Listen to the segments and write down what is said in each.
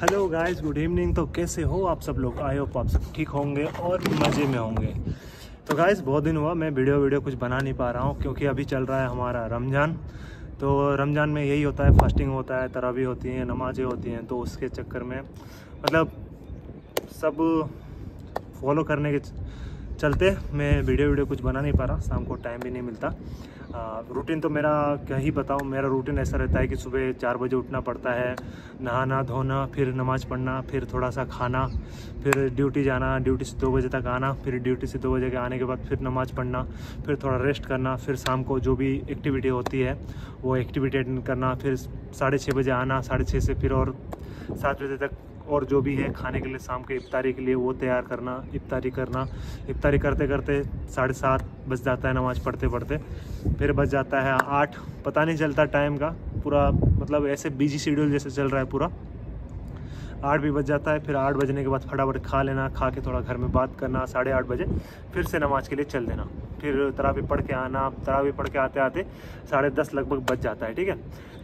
Hello guys good evening तो कैसे हो आप सब लोग? आए हो आप सब ठीक होंगे और मज़े में होंगे। तो गाइस बहुत दिन हुआ, मैं वीडियो वीडियो कुछ बना नहीं पा रहा हूँ, क्योंकि अभी चल रहा है हमारा रमज़ान। तो रमज़ान में यही होता है फास्टिंग होता है, तरावी होती हैं, नमाज़ें होती हैं तो उसके चक्कर में मतलब सब फॉलो करने के चलते मैं वीडियो वीडियो कुछ बना नहीं पा रहा, शाम को टाइम भी नहीं मिलता। रूटीन तो मेरा, क्या ही बताऊँ, मेरा रूटीन ऐसा रहता है कि सुबह चार बजे उठना पड़ता है, नहाना, धोना, फिर नमाज़ पढ़ना, फिर थोड़ा सा खाना, फिर ड्यूटी जाना ड्यूटी से दो बजे तक आना, फिर ड्यूटी से दो बजे के आने के बाद फिर नमाज़ पढ़ना, फिर थोड़ा रेस्ट करना, फिर शाम को जो भी एक्टिविटी होती है, वो एक्टिविटी करना, फिर साढ़े छः बजे आना, साढ़े छः से फिर और सात बजे तक और जो भी है खाने के लिए, शाम के इफ्तारी के लिए, वो तैयार करना, इफ्तारी करना। इफ्तारी करते करते साढ़े सात बज जाता है नमाज़ पढ़ते पढ़ते। फिर बज जाता है आठ। पता नहीं चलता टाइम का। पूरा मतलब ऐसे बिज़ी शेड्यूल जैसे चल रहा है पूरा। आठ भी बज जाता है, फिर आठ बजने के बाद फटाफट खा लेना, खा के थोड़ा घर में बात करना, साढ़े आठ बजे। फिर से नमाज़ के लिए चल देना। फिर तरावी पढ़ के आना तरावी पढ़ के आते आते साढ़े दस लगभग बज जाता है, ठीक है?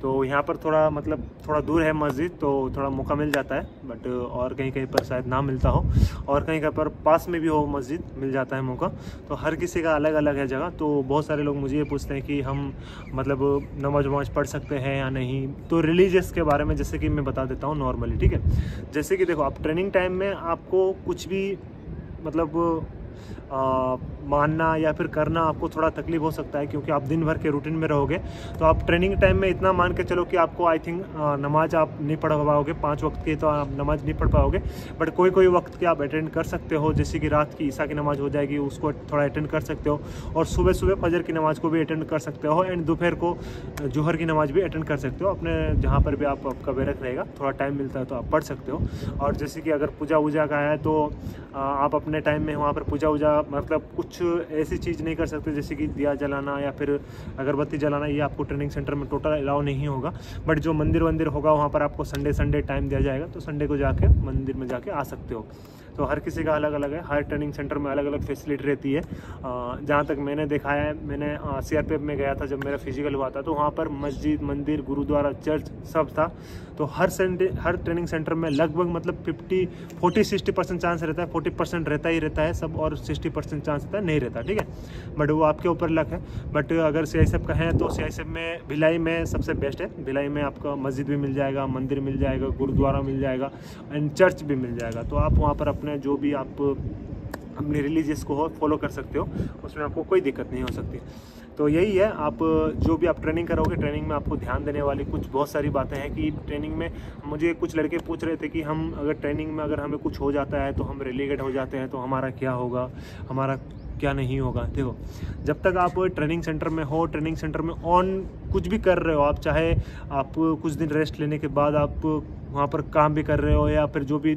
तो यहाँ पर थोड़ा मतलब थोड़ा दूर है मस्जिद तो थोड़ा मौका मिल जाता है बट और कहीं कहीं पर शायद ना मिलता हो। और कहीं कहीं पर पास में भी हो मस्जिद, मिल जाता है मौका। तो हर किसी का अलग अलग है जगह तो बहुत सारे लोग मुझे ये पूछते हैं कि हम मतलब नमाज़ वमाज पढ़ सकते हैं या नहीं? तो रिलीजियस के बारे में जैसे कि मैं बता देता हूँ नॉर्मली ठीक है? जैसे कि देखो आप ट्रेनिंग टाइम में आपको कुछ भी मतलब मानना या फिर करना आपको थोड़ा तकलीफ़ हो सकता है, क्योंकि आप दिन भर के रूटीन में रहोगे। तो आप ट्रेनिंग टाइम में इतना मान के चलो कि आपको आई थिंक नमाज़ आप नहीं पढ़ पाओगे, पाँच वक्त की तो आप नमाज़ नहीं पढ़ पाओगे। बट कोई कोई वक्त की आप अटेंड कर सकते हो, जैसे कि रात की ईसा की नमाज़ हो जाएगी, उसको थोड़ा अटेंड कर सकते हो। और सुबह सुबह फजर की नमाज़ को भी अटेंड कर सकते हो एंड दोपहर को जोहर की नमाज़ भी अटेंड कर सकते हो। अपने जहाँ पर भी आप, आपका बेरक रहेगा, थोड़ा टाइम मिलता है तो आप पढ़ सकते हो। और जैसे कि अगर पूजा वूजा का है तो आप अपने टाइम में वहाँ पर पूजा वूजा मतलब कुछ ऐसी चीज़ नहीं कर सकते, जैसे कि दिया जलाना या फिर अगरबत्ती जलाना, ये आपको ट्रेनिंग सेंटर में टोटल अलाउ नहीं होगा। बट जो मंदिर वंदिर होगा, वहाँ पर आपको संडे संडे टाइम दिया जाएगा तो संडे को जाके मंदिर में जाके आ सकते हो। तो हर किसी का अलग अलग है। हर ट्रेनिंग सेंटर में अलग अलग फैसिलिटी रहती है। जहाँ तक मैंने देखा है, मैंने सी में गया था जब मेरा फ़िज़िकल हुआ था तो वहाँ पर मस्जिद, मंदिर, गुरुद्वारा चर्च सब था। तो हर हर ट्रेनिंग सेंटर में लगभग मतलब fifty forty sixty percent chance रहता है फोर्टी परसेंट रहता ही रहता है सब और सिक्सटी परसेंट चांस रहता है, नहीं रहता, ठीक है? बट वो आपके ऊपर लक है। बट अगर सी आई का है तो सी में, भिलाई में सबसे बेस्ट है। भिलाई में आपका मस्जिद भी मिल जाएगा, मंदिर मिल जाएगा, गुरुद्वारा मिल जाएगा एंड चर्च भी मिल जाएगा। तो आप वहाँ पर अपने जो भी आप, अपने रिलीजियस को हो फॉलो कर सकते हो, उसमें आपको कोई दिक्कत नहीं हो सकती। तो यही है, आप जो भी आप ट्रेनिंग करोगे ट्रेनिंग में आपको ध्यान देने वाली कुछ बहुत सारी बातें हैं कि ट्रेनिंग में मुझे कुछ लड़के पूछ रहे थे कि हम अगर ट्रेनिंग में अगर हमें कुछ हो जाता है तो हम रेलीगेट हो जाते हैं तो हमारा क्या होगा, हमारा क्या नहीं होगा। देखो, जब तक आप ट्रेनिंग सेंटर में हो ट्रेनिंग सेंटर में ऑन कुछ भी कर रहे हो, आप चाहे आप कुछ दिन रेस्ट लेने के बाद आप वहाँ पर काम भी कर रहे हो या फिर जो भी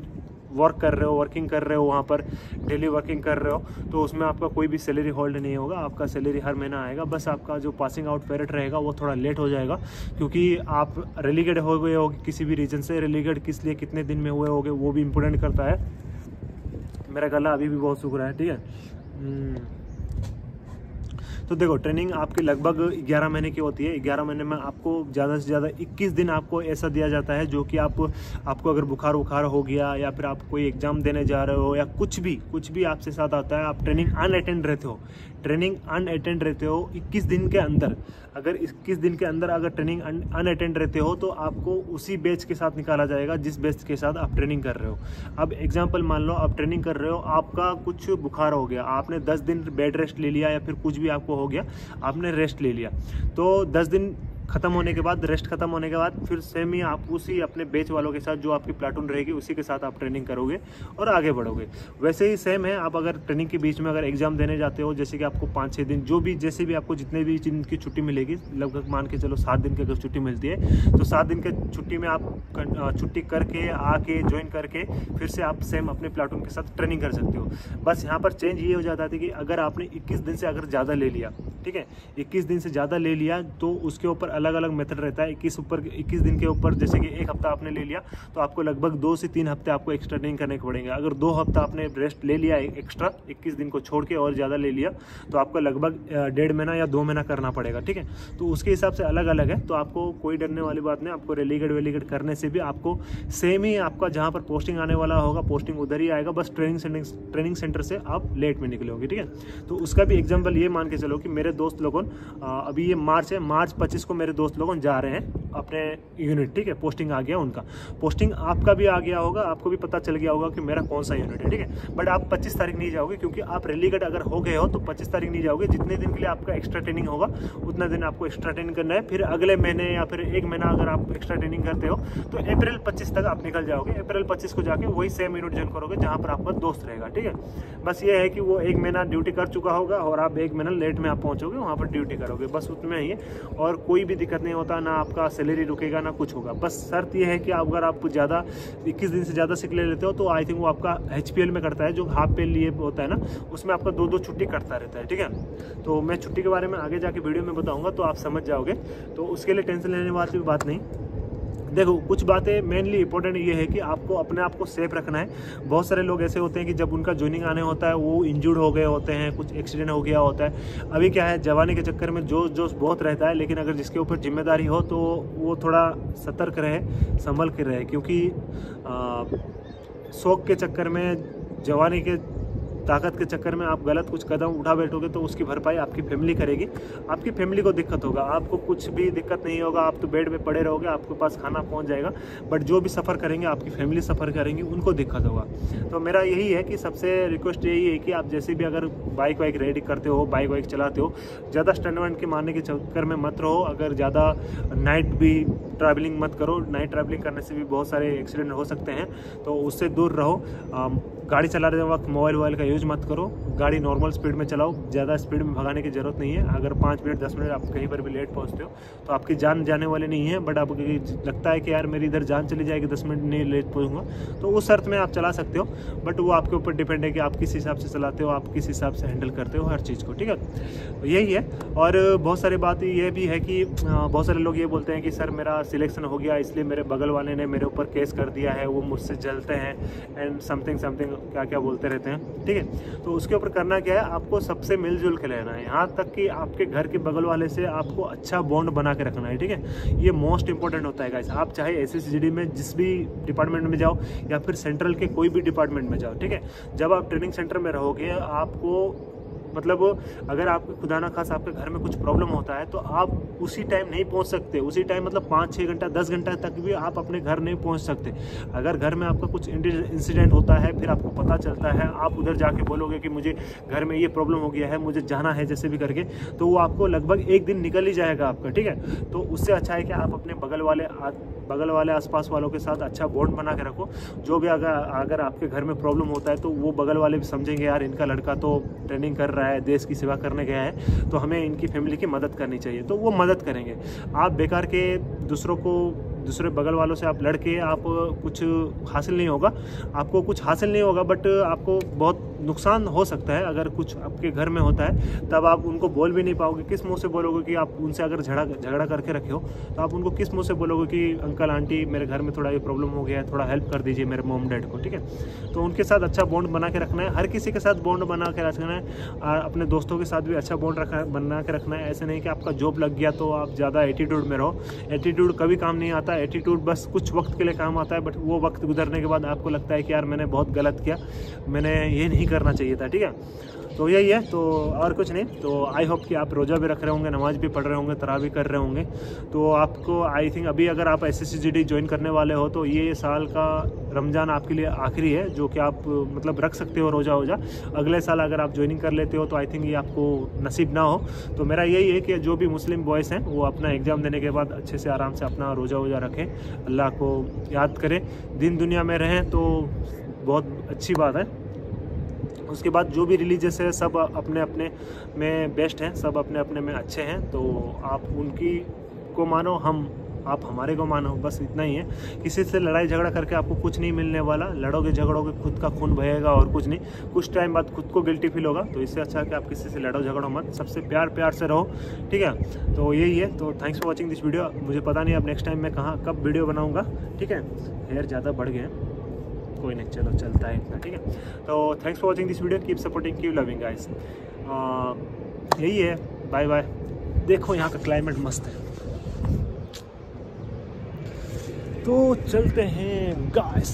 वर्क कर रहे हो वर्किंग कर रहे हो, वहाँ पर डेली वर्किंग कर रहे हो तो उसमें आपका कोई भी सैलरी होल्ड नहीं होगा, आपका सैलरी हर महीना आएगा, बस आपका जो पासिंग आउट पेरियड रहेगा वो थोड़ा लेट हो जाएगा, क्योंकि आप रेलीगेट हो गए हो किसी भी रीजन से रेलीगेट किस लिए, कितने दिन में हुए होगे, वो भी इम्पोर्टेंट करता है मेरा गला अभी भी बहुत सूख रहा है, ठीक है हम्म। तो देखो ट्रेनिंग आपकी लगभग 11 महीने की होती है। 11 महीने में आपको ज़्यादा से ज़्यादा 21 दिन आपको ऐसा दिया जाता है जो कि आप, आपको अगर बुखार उखार हो गया या फिर आप कोई एग्ज़ाम देने जा रहे हो या कुछ भी कुछ भी आपसे साथ आता है, आप ट्रेनिंग अनअटेंड रहते हो। ट्रेनिंग अनअटेंड रहते हो 21 दिन के अंदर। अगर 21 दिन के अंदर अगर ट्रेनिंग अनअटेंड रहते हो तो आपको उसी बैच के साथ निकाला जाएगा जिस बैच के साथ आप ट्रेनिंग कर रहे हो। अब एग्ज़ाम्पल मान लो, आप ट्रेनिंग कर रहे हो, आपका कुछ बुखार हो गया, आपने 10 दिन बेड रेस्ट ले लिया या फिर कुछ भी आपको हो गया आपने रेस्ट ले लिया। तो 10 दिन खत्म होने के बाद रेस्ट खत्म होने के बाद, फिर सेम ही आप उसी अपने बेच वालों के साथ जो आपकी प्लाटून रहेगी, उसी के साथ आप ट्रेनिंग करोगे और आगे बढ़ोगे। वैसे ही सेम है, आप अगर ट्रेनिंग के बीच में अगर एग्ज़ाम देने जाते हो, जैसे कि आपको पाँच छः दिन, जो भी, जैसे भी आपको जितने भी दिन की छुट्टी मिलेगी, लगभग मान के चलो सात दिन की अगर छुट्टी मिलती है तो सात दिन के छुट्टी में आप छुट्टी करके, आके ज्वाइन करके, फिर से आप सेम अपने प्लाटून के साथ ट्रेनिंग कर सकते हो। बस यहाँ पर चेंज ये हो जाता था कि अगर आपने इक्कीस दिन से अगर ज़्यादा ले लिया ठीक है? 21 दिन से ज़्यादा ले लिया तो उसके ऊपर अलग अलग मेथड रहता है। 21 ऊपर 21 दिन के ऊपर, जैसे कि एक हफ़्ता आपने ले लिया तो आपको लगभग दो से तीन हफ़्ते आपको एक्स्ट्रा ट्रेनिंग करने को पड़ेंगे। अगर दो हफ़्ता आपने रेस्ट ले लिया एक्स्ट्रा इक्कीस दिन को छोड़ के और ज़्यादा ले लिया तो आपको लगभग डेढ़ महीना या दो महीना करना पड़ेगा, ठीक है? तो उसके हिसाब से अलग अलग है। तो आपको कोई डरने वाली बात नहीं, आपको रेलीगेट वेलीगेट करने से भी आपको सेम ही आपका जहाँ पर पोस्टिंग आने वाला होगा पोस्टिंग उधर ही आएगा, बस ट्रेनिंग ट्रेनिंग सेंटर से आप लेट में निकले ठीक है? तो उसका भी एग्ज़ाम्पल ये मान के चलो कि मेरे दोस्त लोगों अभी ये मार्च है, मार्च पच्चीस को मेरे दोस्त लोगों जा रहे हैं अपने यूनिट, ठीक है? पोस्टिंग आ गया उनका। पोस्टिंग आपका भी आ गया होगा, आपको भी पता चल गया होगा कि मेरा कौन सा यूनिट है, ठीक है? बट आप 25 तारीख नहीं जाओगे, क्योंकि आप रेलीगढ़ अगर हो गए हो तो 25 तारीख नहीं जाओगे। जितने दिन के लिए आपका एक्स्ट्रा ट्रेनिंग होगा, उतना दिन आपको एक्स्ट्रा ट्रेनिंग करना है। फिर अगले महीने या फिर एक महीना अगर आप एक्स्ट्रा ट्रेनिंग करते हो तो अप्रैल पच्चीस तक आप निकल जाओगे। अप्रैल पच्चीस को जाके वही सेम यूनिट ज्वाइन करोगे, जहाँ पर आपका दोस्त रहेगा, ठीक है? बस ये है कि वो एक महीना ड्यूटी कर चुका होगा और आप एक महीना लेट में आप पहुँचोगे, वहाँ पर ड्यूटी करोगे। बस उसमें ही और कोई भी दिक्कत नहीं होता, ना आपका सैलरी रुकेगा, ना कुछ होगा। बस शर्त यह है कि अगर आप ज़्यादा, इक्कीस दिन से ज़्यादा सिक ले लेते हो तो आई थिंक वो आपका एचपीएल में करता है, जो हाफ़ पे लिए होता है ना, उसमें आपका दो दो छुट्टी करता रहता है, ठीक है? तो मैं छुट्टी के बारे में आगे जाके वीडियो में बताऊँगा तो आप समझ जाओगे। तो उसके लिए टेंशन लेने वाली बात नहीं। देखो, कुछ बातें मेनली इंपॉर्टेंट ये है कि आपको अपने आप को सेफ़ रखना है। बहुत सारे लोग ऐसे होते हैं कि जब उनका ज्वाइनिंग आने होता है, वो इंजर्ड हो गए होते हैं, कुछ एक्सीडेंट हो गया होता है। अभी क्या है, जवानी के चक्कर में जोश जोश बहुत रहता है, लेकिन अगर जिसके ऊपर ज़िम्मेदारी हो तो वो थोड़ा सतर्क रहे, संभल कर रहे, क्योंकि शौक के चक्कर में जवानी के ताकत के चक्कर में आप गलत कुछ कदम उठा बैठोगे तो उसकी भरपाई आपकी फैमिली करेगी। आपकी फैमिली को दिक्कत होगा। आपको कुछ भी दिक्कत नहीं होगा। आप तो बेड में पड़े रहोगे, आपके पास खाना पहुँच जाएगा। बट जो भी सफ़र करेंगे, आपकी फैमिली सफ़र करेंगी, उनको दिक्कत होगा। तो मेरा यही है कि सबसे रिक्वेस्ट यही है कि आप जैसे भी अगर बाइक वाइक रेडी करते हो, बाइक वाइक चलाते हो, ज़्यादा स्टैंड के मारने के चक्कर में मत रहो। अगर ज़्यादा नाइट भी ट्रैवलिंग मत करो। नाइट ट्रैवलिंग करने से भी बहुत सारे एक्सीडेंट हो सकते हैं। तो उससे दूर रहो। गाड़ी चला रहे वक्त मोबाइल वोबाइल का यूज़ मत करो। गाड़ी नॉर्मल स्पीड में चलाओ। ज़्यादा स्पीड में भगाने की ज़रूरत नहीं है। अगर पाँच मिनट दस मिनट आप कहीं पर भी लेट पहुँचते हो तो आपकी जान जाने वाले नहीं है। बट आपको लगता है कि यार मेरी इधर जान चली जाएगी, दस मिनट नहीं लेट पहुँचूँगा। तो उस शर्त में आप चला सकते हो। बट वो आपके ऊपर डिपेंड है कि आप किस हिसाब से चलाते हो, आप किस हिसाब से हैंडल करते हो हर चीज़ को। ठीक है? तो यही है। और बहुत सारी बात ये भी है कि बहुत सारे लोग ये बोलते हैं कि, सर मेरा सिलेक्शन हो गया, इसलिए मेरे बगल वाले ने मेरे ऊपर केस कर दिया है, वो मुझसे जलते हैं एंड समथिंग समथिंग क्या क्या बोलते रहते हैं, ठीक है? तो उसके ऊपर करना क्या है, आपको सबसे मिलजुल के रहना है, यहाँ तक कि आपके घर के बगल वाले से आपको अच्छा बॉन्ड बना के रखना है, ठीक है? ये मोस्ट इंपॉर्टेंट होता है गाइस आप चाहे एस में जिस भी डिपार्टमेंट में जाओ, या फिर सेंट्रल के कोई भी डिपार्टमेंट में जाओ, ठीक है? जब आप ट्रेनिंग सेंटर में रहोगे, आपको मतलब अगर आपको खुदा ना खास आपके घर में कुछ प्रॉब्लम होता है तो आप उसी टाइम नहीं पहुँच सकते। उसी टाइम मतलब पाँच छः घंटा, दस घंटा तक भी आप अपने घर नहीं पहुँच सकते। अगर घर में आपका कुछ इंसिडेंट होता है, फिर आपको पता चलता है, आप उधर जाके बोलोगे कि मुझे घर में ये प्रॉब्लम हो गया है, मुझे जाना है जैसे भी करके तो वो आपको लगभग एक दिन निकल ही जाएगा आपका, ठीक है? तो उससे अच्छा है कि आप अपने बगल वाले बगल वाले आसपास वालों के साथ अच्छा बॉन्ड बना के रखो। जो भी अगर अगर आपके घर में प्रॉब्लम होता है तो वो बगल वाले भी समझेंगे, यार, इनका लड़का तो ट्रेनिंग कर रहा है, देश की सेवा करने गया है। तो हमें इनकी फैमिली की मदद करनी चाहिए। तो वो मदद करेंगे। आप बेकार के दूसरों को दूसरे बगल वालों से आप लड़के, आप कुछ हासिल नहीं होगा। आपको कुछ हासिल नहीं होगा बट आपको बहुत नुकसान हो सकता है। अगर कुछ आपके घर में होता है, तब आप उनको बोल भी नहीं पाओगे। किस मुँह से बोलोगे कि आप उनसे अगर झगड़ा झगड़ा करके रखे हो तो आप उनको किस मुँह से बोलोगे कि, अंकल, आंटी, मेरे घर में थोड़ा ये प्रॉब्लम हो गया है, थोड़ा हेल्प कर दीजिए मेरे मोम डैड को, ठीक है? तो उनके साथ अच्छा बॉन्ड बना के रखना है। हर किसी के साथ बॉन्ड बना के रखना है। और अपने दोस्तों के साथ भी अच्छा बॉन्ड रखना बना के रखना है। ऐसे नहीं कि आपका जॉब लग गया तो आप ज़्यादा एटीट्यूड में रहो। एटीट्यूड कभी काम नहीं आता। एटीट्यूड बस कुछ वक्त के लिए काम आता है बट वो वक्त गुजरने के बाद आपको लगता है कि यार मैंने बहुत गलत किया, मैंने ये नहीं करना चाहिए था, ठीक है? तो यही है तो और कुछ नहीं तो आई होप कि आप रोज़ा भी रख रहे होंगे, नमाज़ भी पढ़ रहे होंगे तरा भी कर रहे होंगे। तो आपको आई थिंक अभी अगर आप एस एस ज्वाइन करने वाले हो तो ये साल का रमज़ान आपके लिए आखिरी है, जो कि आप मतलब रख सकते हो रोज़ा वोजा। अगले साल अगर आप ज्वाइनिंग कर लेते हो तो आई थिंक ये आपको नसीब ना हो। तो मेरा यही है कि जो भी मुस्लिम बॉयज़ हैं, वो अपना एग्ज़ाम देने के बाद अच्छे से आराम से अपना रोज़ा वोजा रखें। अल्लाह को याद करें। दिन दुनिया में रहें तो बहुत अच्छी बात है। उसके बाद जो भी रिलीजस है, सब अपने अपने में बेस्ट हैं, सब अपने अपने में अच्छे हैं। तो आप उनकी को मानो, हम आप हमारे को मानो, बस इतना ही है किसी से लड़ाई झगड़ा करके आपको कुछ नहीं मिलने वाला, लड़ोगे, झगड़ोगे, खुद का खून बहेगा और कुछ नहीं। कुछ टाइम बाद खुद को गिल्टी फील होगा तो इससे अच्छा है कि आप किसी से लड़ो, झगड़ो मत। सबसे प्यार प्यार से रहो, ठीक है? तो यही है तो thanks for watching this video मुझे पता नहीं अब नेक्स्ट टाइम मैं कहाँ, कब वीडियो बनाऊँगा, ठीक है? हेयर ज़्यादा बढ़ गए कोई नहीं, चलो, चलता है इतना, ठीक है? तो thanks for watching this video keep supporting keep loving guys यही है। बाय बाय देखो यहाँ का क्लाइमेट मस्त है। तो चलते हैं गाइस